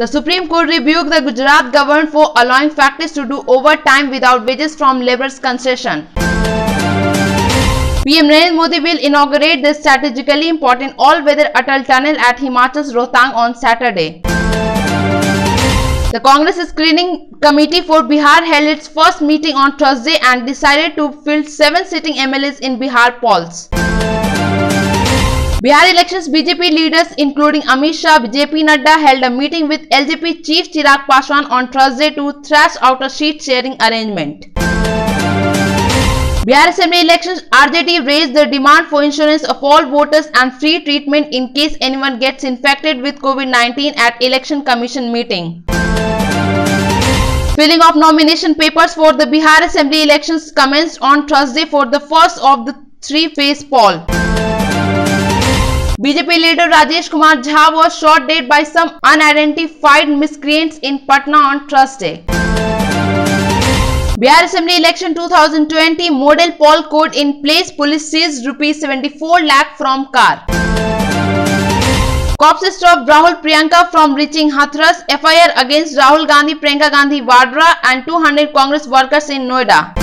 The Supreme Court rebuked the Gujarat government for allowing factories to do overtime without wages from labor's concession. PM Narendra Modi will inaugurate the strategically important all-weather Atal tunnel at Himachal's Rohtang on Saturday. The Congress Screening Committee for Bihar held its first meeting on Thursday and decided to field seven sitting MLAs in Bihar polls. Bihar elections BJP leaders including Amit Shah, JP Nadda held a meeting with LJP chief Chirag Paswan on Thursday to thrash out a seat sharing arrangement. Bihar Assembly elections RJD raised the demand for insurance of all voters and free treatment in case anyone gets infected with COVID-19 at election commission meeting. Filling of nomination papers for the Bihar Assembly elections commenced on Thursday for the first of the three-phase poll. BJP leader Rajesh Kumar Jha was shot dead by some unidentified miscreants in Patna on Thursday. Bihar Assembly Election 2020 model poll code in place police seized rupees 74 lakh from car. Cops stopped Rahul Priyanka from reaching Hathras. FIR against Rahul Gandhi, Priyanka Gandhi Vadra and 200 Congress workers in Noida.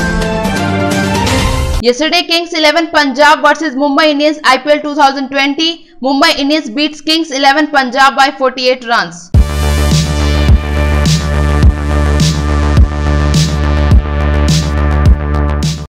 Yesterday, Kings 11 Punjab versus Mumbai Indians IPL 2020. Mumbai Indians beats Kings 11 Punjab by 48 runs.